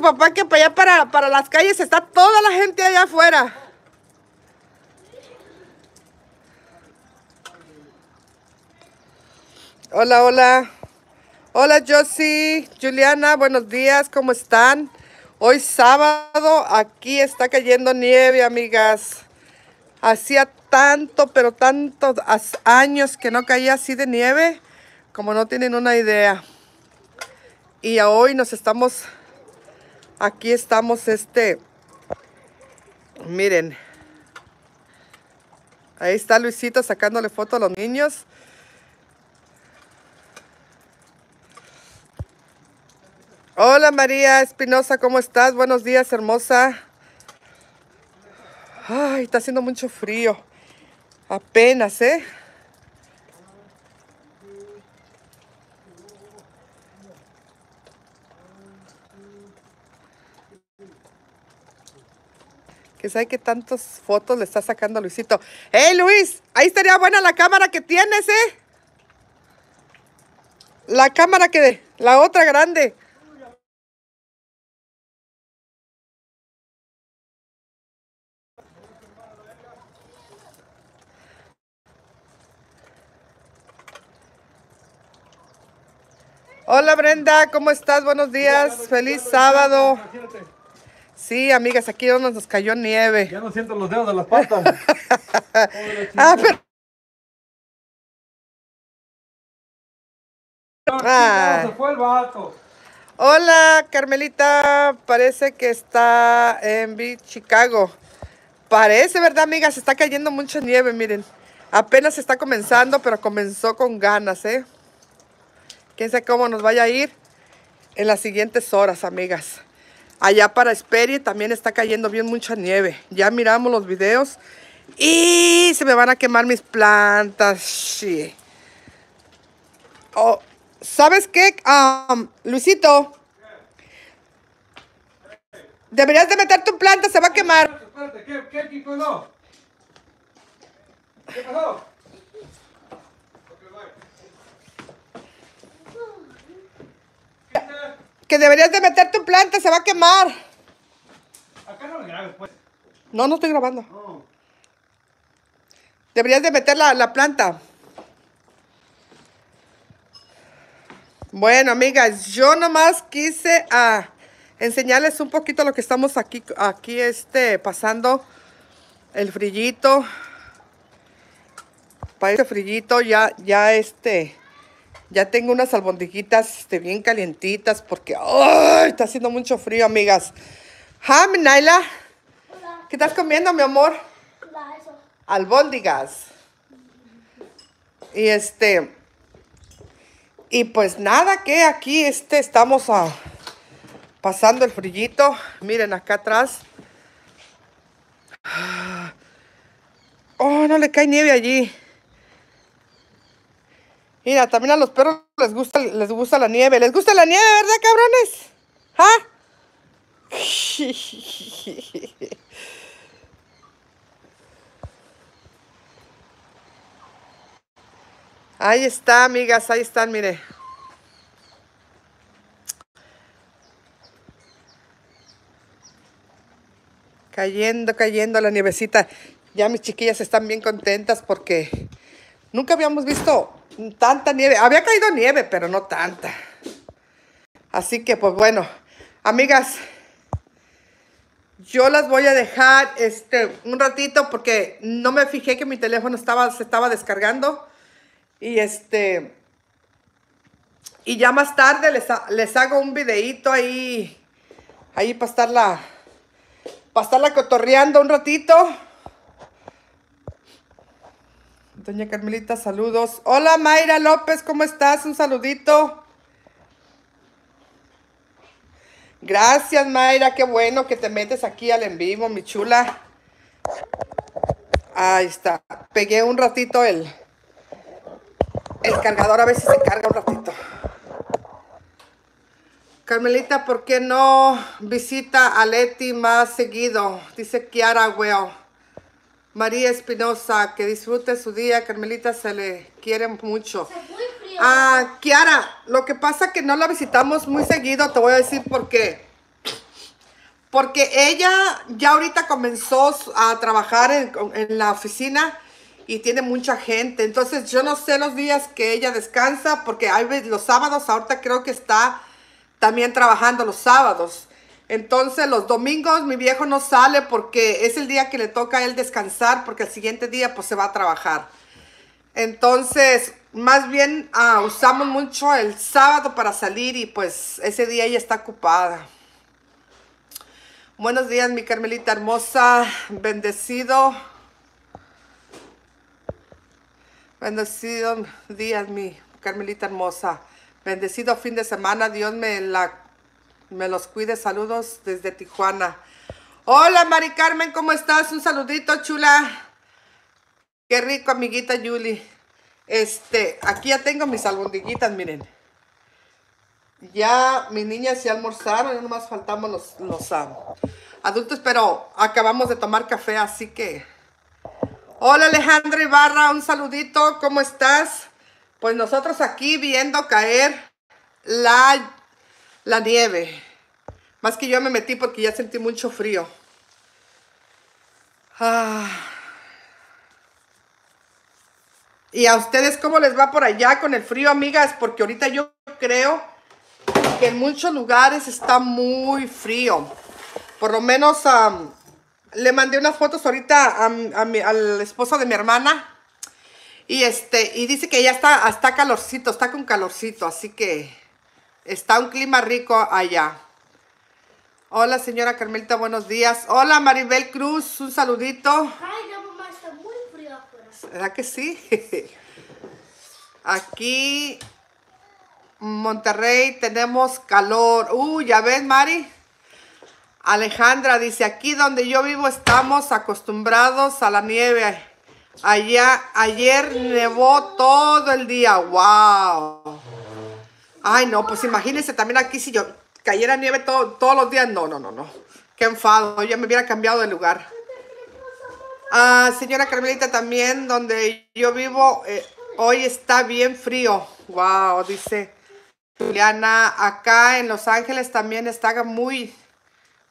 papá que para allá, para, para las calles, está toda la gente allá afuera. Hola, hola. Hola, Josie, Juliana, buenos días, ¿cómo están? Hoy sábado, aquí está cayendo nieve, amigas. Hacía tanto, pero tantos años que no caía así de nieve, como no tienen una idea. Y hoy nos estamos, aquí estamos, este, miren. Ahí está Luisito sacándole foto a los niños. Hola María Espinosa, ¿cómo estás? Buenos días, hermosa. Ay, está haciendo mucho frío. Apenas, ¿eh? Que sabe que tantas fotos le está sacando Luisito. ¡Hey, Luis! Ahí estaría buena la cámara que tienes, ¿eh? La cámara que... La otra grande. Hola Brenda, ¿cómo estás? Buenos días, feliz sábado. Sí, amigas, aquí donde nos cayó nieve. Ya no siento los dedos de las patas. ah, pero... Ah. Se fue el vato. Hola, Carmelita. Parece que está en Chicago. Parece, ¿verdad, amigas? Está cayendo mucha nieve, miren. Apenas está comenzando, pero comenzó con ganas, ¿eh? Quién sabe cómo nos vaya a ir en las siguientes horas, amigas. Allá para Esperi también está cayendo bien mucha nieve. Ya miramos los videos y se me van a quemar mis plantas. Sí. Oh, ¿Sabes qué, um, Luisito? Deberías de meter tu planta, se va a quemar. ¿qué, qué, qué? ¿Qué pasó? Que deberías de meter tu planta, se va a quemar. Acá no me grabes, pues. No, no estoy grabando. No. Deberías de meter la, la planta. Bueno, amigas, yo nomás quise ah, enseñarles un poquito lo que estamos aquí, aquí este, pasando. El frillito. Para este frillito ya, ya este, ya tengo unas albondiguitas este, bien calientitas porque está haciendo mucho frío, amigas. ¿Ja, Naila? ¿Qué estás comiendo, mi amor? Albóndigas. Y este... Y pues nada, que aquí este estamos a, pasando el frillito. Miren acá atrás. Oh, no le cae nieve allí. Mira, también a los perros les gusta, les gusta la nieve. ¿Les gusta la nieve, verdad, cabrones? ¿Ah? Ahí está, amigas, ahí están, mire. Cayendo, cayendo la nievecita. Ya mis chiquillas están bien contentas porque nunca habíamos visto tanta nieve. Había caído nieve, pero no tanta. Así que, pues bueno, amigas, yo las voy a dejar este, un ratito porque no me fijé que mi teléfono estaba, se estaba descargando. Y este, y ya más tarde les, les hago un videito ahí, ahí para estarla, para estarla cotorreando un ratito. Doña Carmelita, saludos. Hola Mayra López, ¿cómo estás? Un saludito. Gracias Mayra, qué bueno que te metes aquí al en vivo, mi chula. Ahí está. Pegué un ratito el, el cargador, a ver si se carga un ratito. Carmelita, ¿por qué no visita a Leti más seguido? Dice Kiara Well. María Espinosa, que disfrute su día. Carmelita se le quiere mucho. Ah, Kiara, lo que pasa es que no la visitamos muy seguido, te voy a decir por qué. porque ella ya ahorita comenzó a trabajar en, en la oficina y tiene mucha gente. Entonces yo no sé los días que ella descansa, porque hay veces los sábados, ahorita creo que está también trabajando los sábados. Entonces los domingos mi viejo no sale porque es el día que le toca a él descansar porque el siguiente día pues se va a trabajar. Entonces más bien ah, usamos mucho el sábado para salir y pues ese día ella está ocupada. Buenos días mi Carmelita hermosa, bendecido. Bendecido días mi Carmelita hermosa. Bendecido fin de semana. Dios me la me los cuide. Saludos desde Tijuana. Hola, Mari Carmen, ¿cómo estás? Un saludito, chula. Qué rico, amiguita Yuli. Este, aquí ya tengo mis albondiguitas, miren. Ya mis niñas ya almorzaron, ya nomás faltamos los, los ah, adultos, pero acabamos de tomar café, así que... Hola Alejandra Ibarra, un saludito, ¿cómo estás? Pues nosotros aquí viendo caer la la nieve. Más que yo me metí porque ya sentí mucho frío. Ah. ¿Y a ustedes cómo les va por allá con el frío, amigas? Porque ahorita yo creo que en muchos lugares está muy frío. Por lo menos le mandé unas fotos ahorita al esposo de mi hermana. Y este, y dice que ya está, está calorcito, está con calorcito, así que Está un clima rico allá. Hola, señora Carmelita, buenos días. Hola, Maribel Cruz, un saludito. Ay, la mamá está muy frío afuera. ¿Verdad que sí? Aquí, Monterrey, tenemos calor. Uh, ¿ya ves, Mari? Alejandra dice, aquí donde yo vivo estamos acostumbrados a la nieve. Allá, ayer nevó todo el día. ¡Wow! Ay, no, pues imagínense también aquí si yo cayera nieve todos los días. No, no, no, no. Qué enfado. Ya me hubiera cambiado de lugar. Ah, señora Carmelita, también donde yo vivo, eh, hoy está bien frío. Wow, dice Juliana. Acá en Los Ángeles también está muy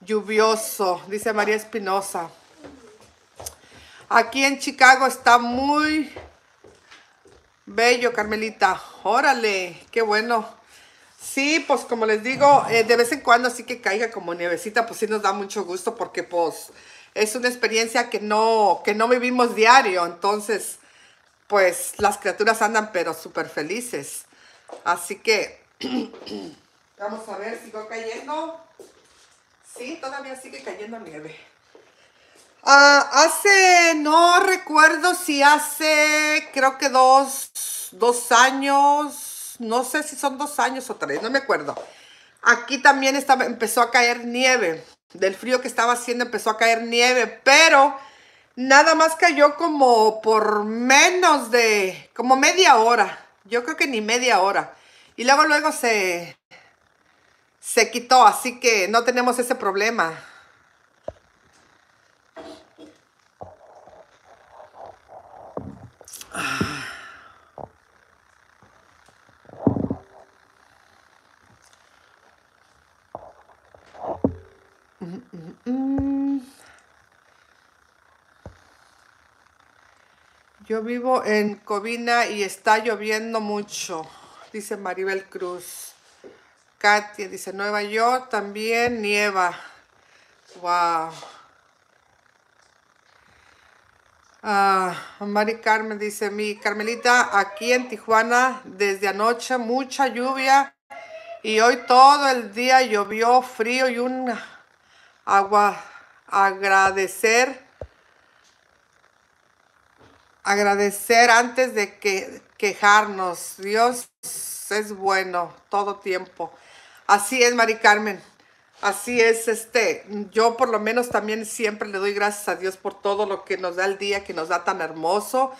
lluvioso, dice María Espinosa. Aquí en Chicago está muy bello, Carmelita. Órale, qué bueno. Sí, pues como les digo, eh, de vez en cuando así que caiga como nievecita, pues sí nos da mucho gusto porque pues es una experiencia que no, que no vivimos diario. Entonces, pues las criaturas andan pero súper felices. Así que, vamos a ver, sigo cayendo. Sí, todavía sigue cayendo nieve. Ah, hace, no recuerdo si hace, creo que dos, dos años, no sé si son dos años o tres, no me acuerdo. Aquí también empezó a caer nieve. Del frío que estaba haciendo empezó a caer nieve, pero nada más cayó como por menos de, como media hora. Yo creo que ni media hora. Y luego, luego se, se quitó, así que no tenemos ese problema. Yo vivo en Covina y está lloviendo mucho, dice Maribel Cruz. Katia dice, Nueva York también nieva. Wow. Ah, Mari Carmen dice, mi Carmelita, aquí en Tijuana desde anoche mucha lluvia y hoy todo el día llovió frío y un agua agradecer agradecer antes de que quejarnos. Dios es bueno todo tiempo. Así es, Mari Carmen. Así es, este, yo por lo menos también siempre le doy gracias a Dios por todo lo que nos da el día, que nos da tan hermoso,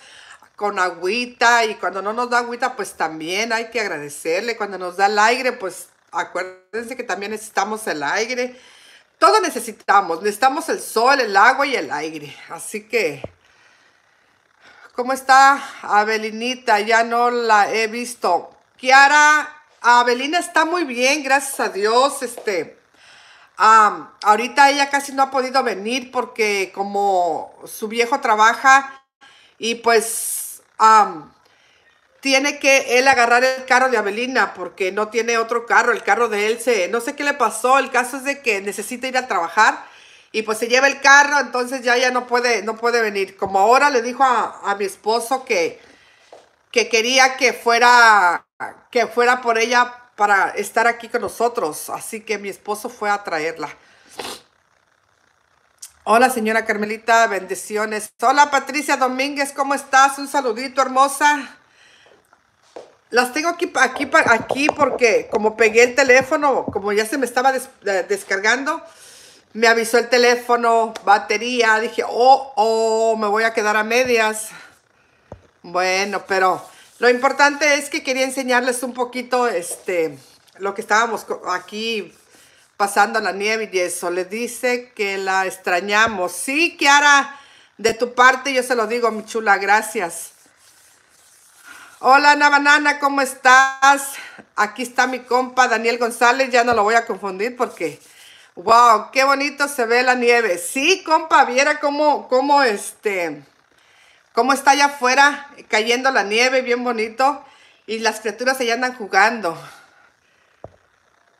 con agüita, y cuando no nos da agüita, pues también hay que agradecerle. Cuando nos da el aire, pues acuérdense que también necesitamos el aire. Todo necesitamos, necesitamos el sol, el agua y el aire. Así que ¿Cómo está Abelinita? Ya no la he visto. Kiara, Abelina está muy bien, gracias a Dios. Este, ahorita ella casi no ha podido venir porque como su viejo trabaja y pues am, tiene que él agarrar el carro de Avelina porque no tiene otro carro, el carro de él se, no sé qué le pasó, el caso es de que necesita ir a trabajar y pues se lleva el carro, entonces ya ya no puede, no puede venir. Como ahora le dijo a, a mi esposo que, que quería que fuera, que fuera por ella para estar aquí con nosotros, así que mi esposo fue a traerla. Hola, señora Carmelita, bendiciones. Hola, Patricia Domínguez, ¿cómo estás? Un saludito, hermosa. Las tengo aquí, aquí, aquí porque como pegué el teléfono, como ya se me estaba des- descargando, me avisó el teléfono, batería, dije, oh, oh, me voy a quedar a medias. Bueno, pero lo importante es que quería enseñarles un poquito, este, lo que estábamos aquí pasando la nieve y eso. Le dice que la extrañamos. Sí, Kiara, de tu parte yo se lo digo, mi chula, gracias. Hola, Ana Banana, ¿cómo estás? Aquí está mi compa Daniel González, ya no lo voy a confundir porque, wow, qué bonito se ve la nieve. Sí, compa, viera cómo, cómo este, cómo está allá afuera cayendo la nieve, bien bonito, y las criaturas allá andan jugando.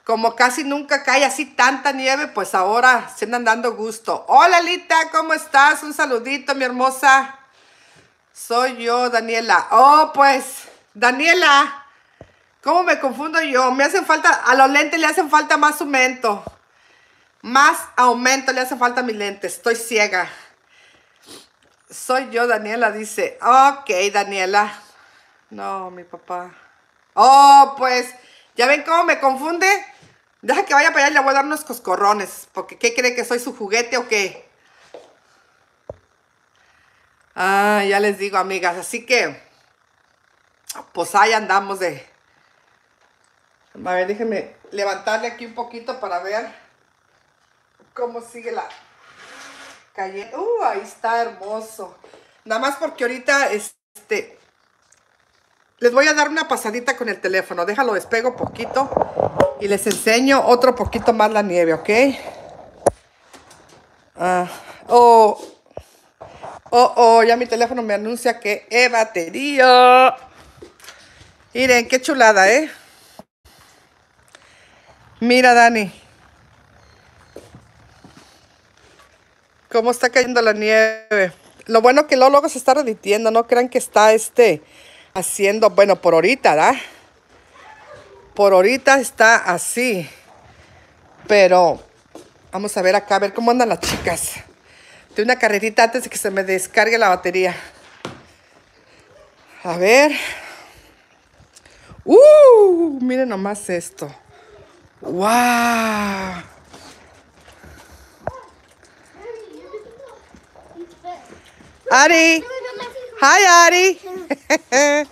Como casi nunca cae así tanta nieve, pues ahora se andan dando gusto. Hola, Lita, ¿cómo estás? Un saludito, mi hermosa. Soy yo, Daniela. Oh, pues, Daniela, ¿cómo me confundo yo? Me hacen falta, a los lentes le hacen falta más aumento. Más aumento le hacen falta a mis lentes. Estoy ciega. Soy yo, Daniela, dice. Ok, Daniela. No, mi papá. Oh, pues, ¿ya ven cómo me confunde? Deja que vaya para allá y le voy a dar unos coscorrones. Porque, ¿qué cree que soy su juguete o qué? Ah, ya les digo, amigas. Así que, pues ahí andamos de... A ver, déjenme levantarle aquí un poquito para ver cómo sigue la calle. Uh, ahí está hermoso. Nada más porque ahorita, este, les voy a dar una pasadita con el teléfono. Déjalo despego poquito y les enseño otro poquito más la nieve, ¿ok? Ah, oh, oh, oh, ya mi teléfono me anuncia que he batería. Miren, qué chulada, ¿eh? Mira, Dani. Cómo está cayendo la nieve. Lo bueno que luego, luego se está reditiendo, no crean que está este haciendo, bueno, por ahorita, ¿verdad? Por ahorita está así. Pero vamos a ver acá, a ver cómo andan las chicas. De una carrerita antes de que se me descargue la batería. A ver. ¡Uh! Miren nomás esto. ¡Wow! Ari. Hi, Ari.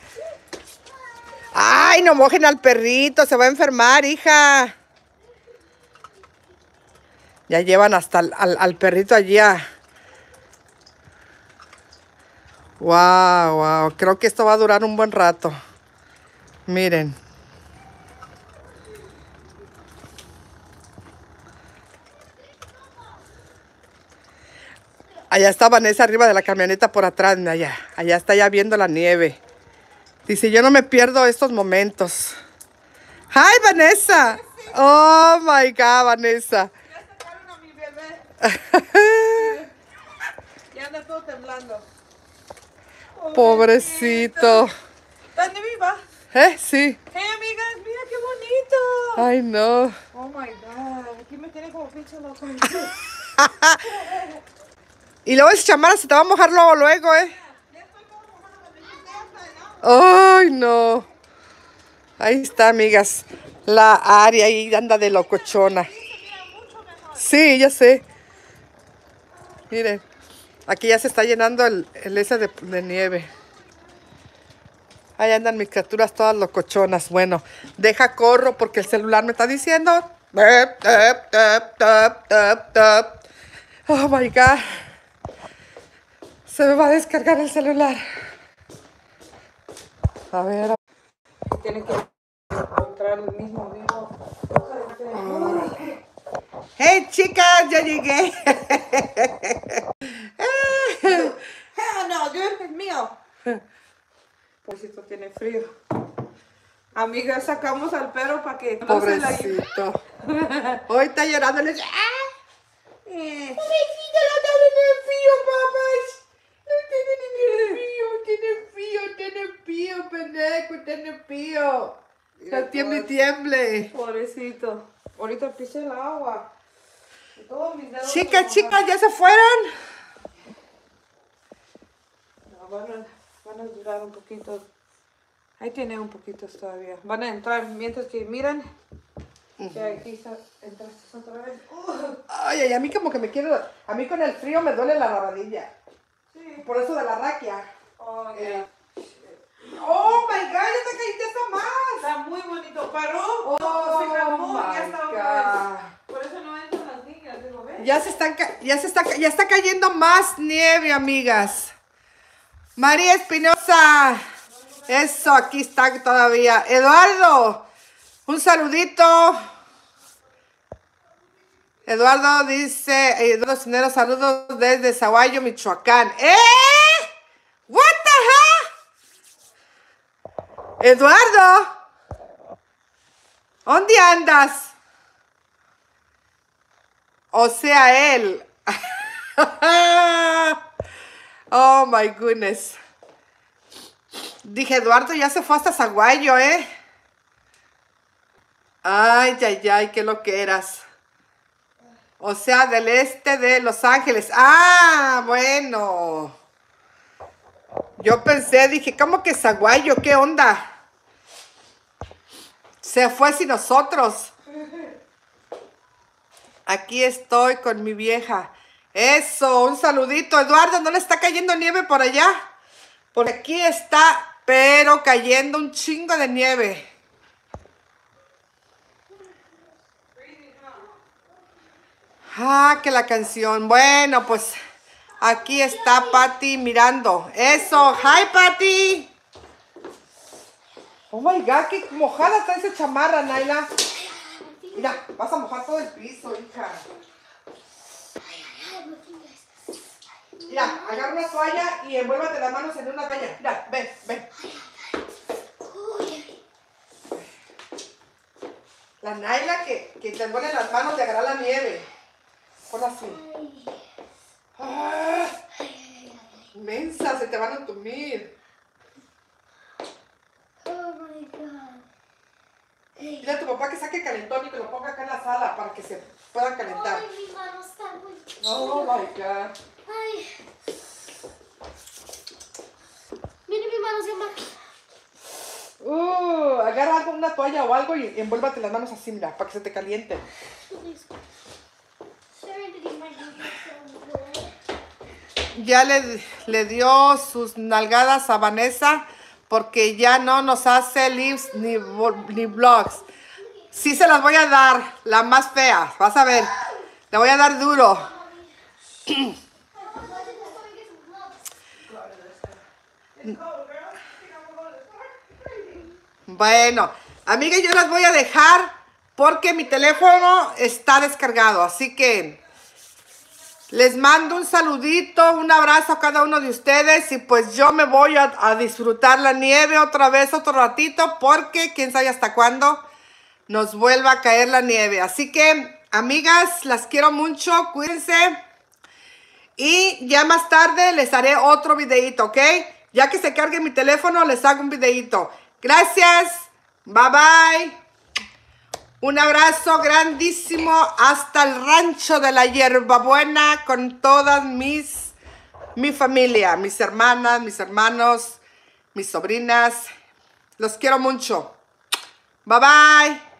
Ay, no mojen al perrito, se va a enfermar, hija. Ya llevan hasta al- al perrito allí a... Wow, wow. Creo que esto va a durar un buen rato. Miren. Allá está Vanessa arriba de la camioneta por atrás, allá. Allá está ya viendo la nieve. Dice, yo no me pierdo estos momentos. Hi, Vanessa. Oh, my God, Vanessa. Ya anda todo temblando. Pobrecito. ¿Dónde viva? ¿Eh? Sí. Hey, amigas, mira qué bonito. Ay, no. Oh my god, aquí me tiene como pinche loco. Y luego esa chamara se te va a mojar luego, luego, ¿eh? Ay, no. Ahí está, amigas. La área ahí anda de locochona. Sí, ya sé. Miren, aquí ya se está llenando el, el ese de, nieve. Ahí andan mis criaturas todas locochonas. Bueno, deja corro porque el celular me está diciendo. Oh my God. Se me va a descargar el celular. A ver. Tiene que encontrar el mismo vivo. Hey chicas, ya llegué. Hell no, dude, es mío. Pues esto tiene frío. Amiga, sacamos al perro para que no se la... Pobrecito. Hoy está llorando. Le dice, ¡ah! Eh, Pobrecito, no tiene frío, papás. No tiene frío, tiene frío, tiene frío, pendejo, tiene frío. No tiemble, y tiemble. pobrecito. Ahorita pise el agua. Y todos mis dedos Chicas, chicas, ¿ya se fueron? No, van, a, van a durar un poquito. Ahí tiene un poquito todavía. Van a entrar mientras que miran. Ya aquí está, entraste otra vez. Uh, Ay, ay, a mí como que me quiero... A mí con el frío me duele la rabadilla. sí. Por eso de la raquia. Oh, Eh. ya. Oh, my God, ya te caíste esta más. Está muy bonito. Paró. Oh, se calmó. my Ya está otra God. vez. Por eso no entran las niñas. Digo, ¿ves? Ya se están, ya se está, ya está cayendo más nieve, amigas. María Espinosa. Eso, aquí está todavía. Eduardo, un saludito. Eduardo dice, Eduardo Cinero, saludos desde Zaguayo, Michoacán. ¿Eh? What the hell? Eduardo, ¿dónde andas? O sea, él. oh my goodness. Dije, Eduardo ya se fue hasta Zaguayo, ¿eh? Ay, ay, ay, qué lo que eras. O sea, del este de Los Ángeles. Ah, bueno. Yo pensé, dije, ¿cómo que Zaguayo? ¿Qué onda? Se fue sin nosotros. Aquí estoy con mi vieja. Eso, un saludito. Eduardo, ¿no le está cayendo nieve por allá? Porque aquí está, pero cayendo un chingo de nieve. Ah, que la canción. Bueno, pues aquí está Patty mirando. Eso, hi Patty. Oh my god, qué mojada está esa chamarra, Naila. Mira, vas a mojar todo el piso, hija. Mira, agarra una toalla y envuélvate las manos en una toalla. Mira, ven, ven. La Naila que, que te envuelve las manos de agarrar la nieve. Pon así. Ah, mensa, se te van a entumir. Oh my god. Dile a tu papá que saque calentón y que lo ponga acá en la sala para que se puedan calentar. Ay, mi mano está muy Oh my god. Ay. Mira, mi mano se llama. Uh, agarra algo, una toalla o algo y envuélvate las manos así, mira, para que se te good. Ya le, le dio sus nalgadas a Vanessa porque ya no nos hace lives ni, ni vlogs. Sí se las voy a dar, la más fea, vas a ver. Le voy a dar duro. Bueno, amiga, yo las voy a dejar porque mi teléfono está descargado, así que les mando un saludito, un abrazo a cada uno de ustedes y pues yo me voy a, a disfrutar la nieve otra vez, otro ratito, porque quién sabe hasta cuándo nos vuelva a caer la nieve. Así que, amigas, las quiero mucho, cuídense. Y ya más tarde les haré otro videito, ¿ok? Ya que se cargue mi teléfono, les hago un videito. Gracias. Bye bye. Un abrazo grandísimo hasta el rancho de la hierbabuena con todas mis, mi familia, mis hermanas, mis hermanos, mis sobrinas. Los quiero mucho. Bye bye.